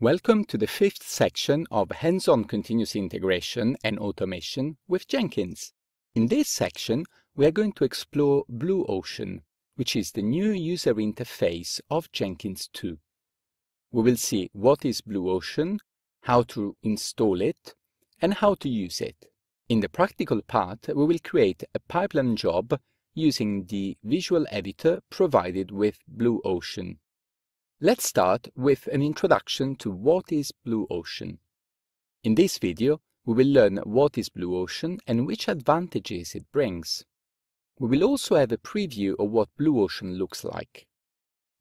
Welcome to the fifth section of Hands-on Continuous Integration and Automation with Jenkins. In this section, we are going to explore Blue Ocean, which is the new user interface of Jenkins 2. We will see what is Blue Ocean, how to install it, and how to use it. In the practical part, we will create a pipeline job using the visual editor provided with Blue Ocean. Let's start with an introduction to what is Blue Ocean. In this video, we will learn what is Blue Ocean and which advantages it brings. We will also have a preview of what Blue Ocean looks like.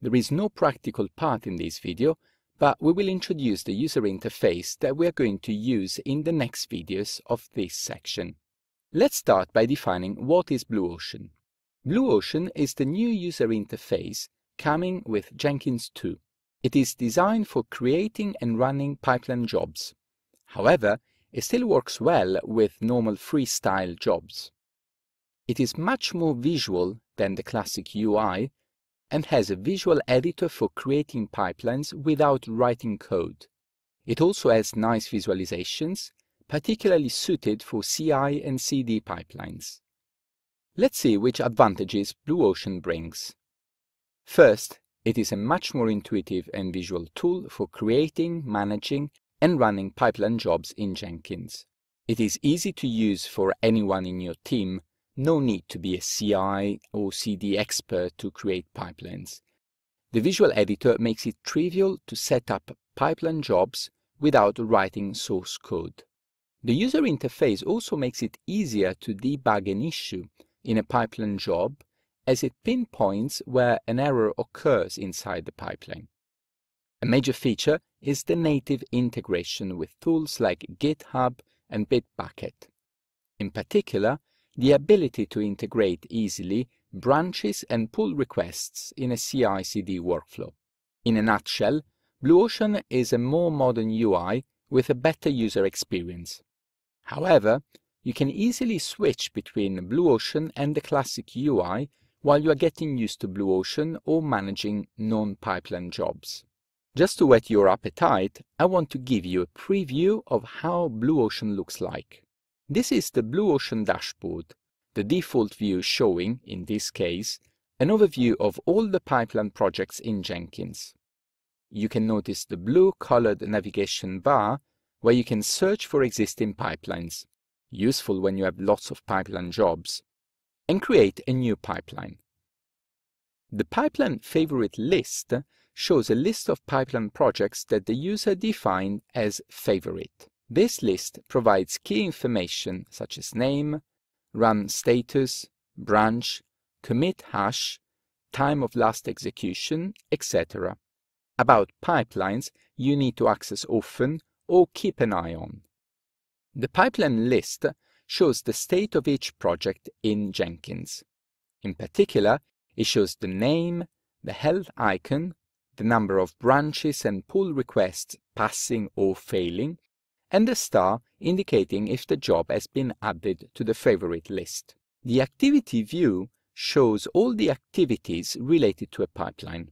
There is no practical part in this video, but we will introduce the user interface that we are going to use in the next videos of this section. Let's start by defining what is Blue Ocean. Blue Ocean is the new user interface coming with Jenkins 2. It is designed for creating and running pipeline jobs. However, it still works well with normal freestyle jobs. It is much more visual than the classic UI and has a visual editor for creating pipelines without writing code. It also has nice visualizations, particularly suited for CI and CD pipelines. Let's see which advantages Blue Ocean brings. First, it is a much more intuitive and visual tool for creating, managing, and running pipeline jobs in Jenkins. It is easy to use for anyone in your team, no need to be a CI or CD expert to create pipelines. The visual editor makes it trivial to set up pipeline jobs without writing source code. The user interface also makes it easier to debug an issue in a pipeline job as it pinpoints where an error occurs inside the pipeline. A major feature is the native integration with tools like GitHub and Bitbucket. In particular, the ability to integrate easily branches and pull requests in a CI/CD workflow. In a nutshell, Blue Ocean is a more modern UI with a better user experience. However, you can easily switch between Blue Ocean and the classic UI while you are getting used to Blue Ocean or managing non-pipeline jobs. Just to whet your appetite, I want to give you a preview of how Blue Ocean looks like. This is the Blue Ocean dashboard, the default view showing, in this case, an overview of all the pipeline projects in Jenkins. You can notice the blue-colored navigation bar where you can search for existing pipelines, useful when you have lots of pipeline jobs, and create a new pipeline. The pipeline favorite list shows a list of pipeline projects that the user defined as favorite. This list provides key information such as name, run status, branch, commit hash, time of last execution, etc. about pipelines you need to access often or keep an eye on. The pipeline list shows the state of each project in Jenkins. In particular, it shows the name, the health icon, the number of branches and pull requests passing or failing, and the star indicating if the job has been added to the favorite list. The activity view shows all the activities related to a pipeline.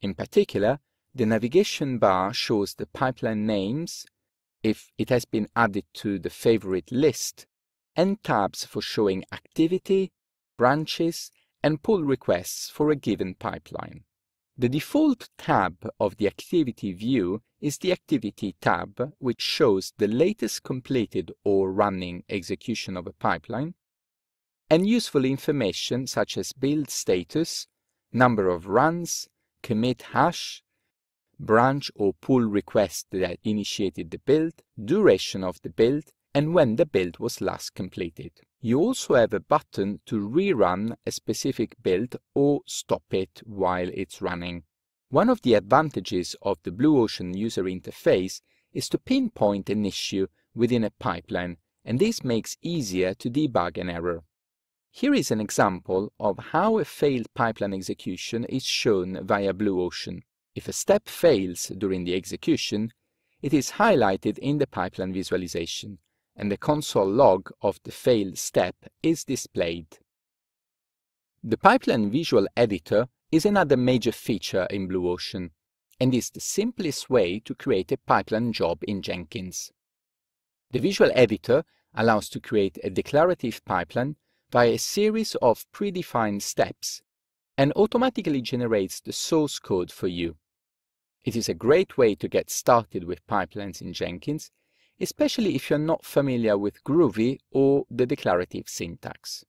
In particular, the navigation bar shows the pipeline names, if it has been added to the favorite list, and tabs for showing activity, branches, and pull requests for a given pipeline. The default tab of the activity view is the activity tab, which shows the latest completed or running execution of a pipeline, and useful information such as build status, number of runs, commit hash, branch or pull request that initiated the build, duration of the build, and when the build was last completed. You also have a button to rerun a specific build or stop it while it's running. One of the advantages of the Blue Ocean user interface is to pinpoint an issue within a pipeline, and this makes easier to debug an error. Here is an example of how a failed pipeline execution is shown via Blue Ocean. If a step fails during the execution, it is highlighted in the pipeline visualization, and the console log of the failed step is displayed. The pipeline visual editor is another major feature in Blue Ocean. and is the simplest way to create a pipeline job in Jenkins. The visual editor allows to create a declarative pipeline via a series of predefined steps and automatically generates the source code for you. It is a great way to get started with pipelines in Jenkins, especially if you're not familiar with Groovy or the declarative syntax.